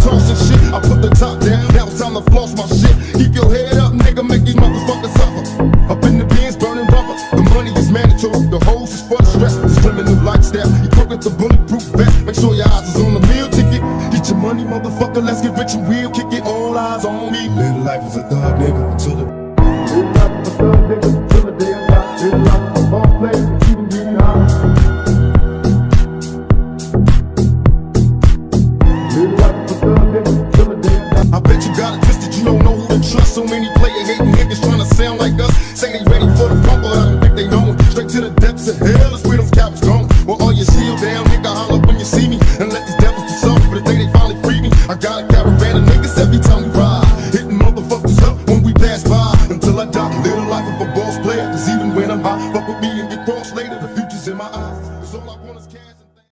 tossing shit. I put the top down, now it's time to floss my shit. Keep your head up, nigga, make these motherfuckers suffer. Up in the Benz, burning rubber. The money is mandatory, the hoes is for the stress. This criminal lifestyle, you cook with the bulletproof vest. Make sure your eyes is on the meal ticket. Get your money, motherfucker, let's get rich and real. Kick it, all eyes on me. Little life is a thug, nigga, till the. Little life is a thug, nigga, till the day I die. Little life is a ball player. us. So many player hating niggas trying to sound like us. Say they ready for the pump, but I don't think they knowin'. Straight to the depths of hell is where those cowards going. Well, all your shield down, nigga, holler when you see me. And let these devils be soft for the day they finally free me. I got a caravan of niggas every time we ride. Hitting motherfuckers up when we pass by. Until I die, live the life of a boss player. Cause even when I'm high, fuck with me and get crossed later. The future's in my eyes. Cause all I want is cash.